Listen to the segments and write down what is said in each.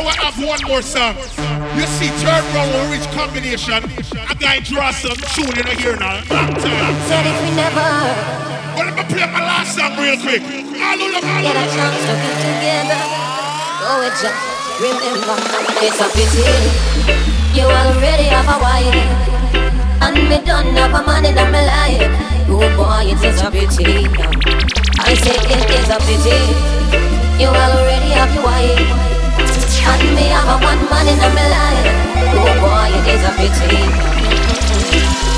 So I have one more song. You see, third round we reach combination. A guy draw some tune in here now. Long time. Said if we never Well, let me play my last song real quick. All of them, all get a of them. chance to be together, go with ya. Remember, it's a pity you already have a wife, and me done have a man in my life. Oh boy, it's such a pity. I say it is a pity you already have your wife, and me have a one man in my life. Oh boy, it is a pity.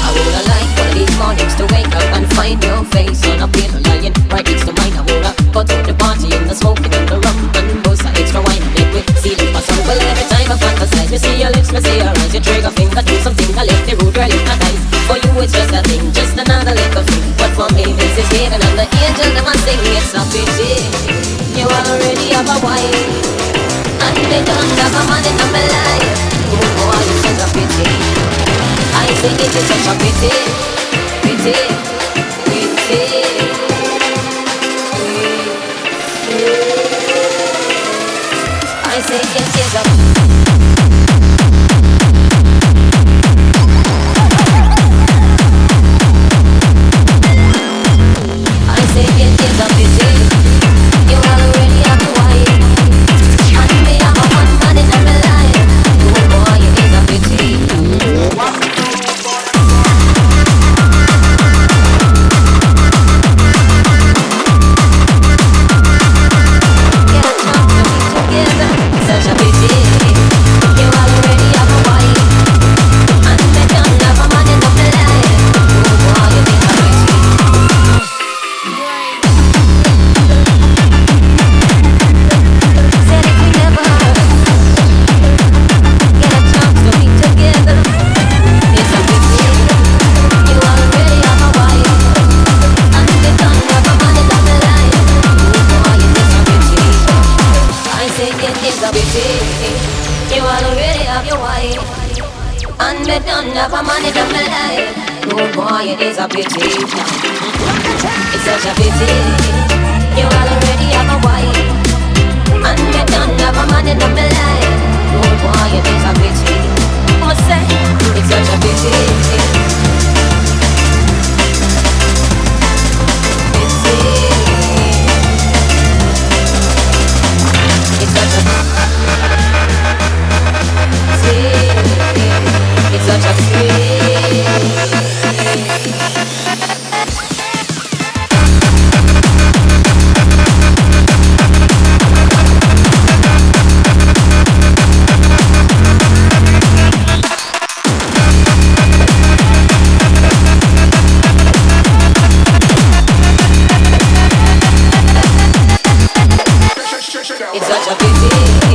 I woulda liked one of these mornings to wake up and find your face on a pillow lying right next to mine. I woulda got out the party and the smoking and the rum and bust a extra wine and seal it for some. Well, every time I fantasize, me see your lips, me see your eyes, your trigger finger do something. I left the road, girl, it's not. For you, it's just a thing, just another little thing. But for me, this is heaven and the angel a sing. It's a pity you already have a wife they don't have a man in my life. Oh boy, it's such a pity. I think it is such a pity, pity. Pity. You already have your wife, and they don't have a man in their life. Oh boy, it is a pity. It's such a pity. You already have a wife. And me don't have a man in my life It's such a pity.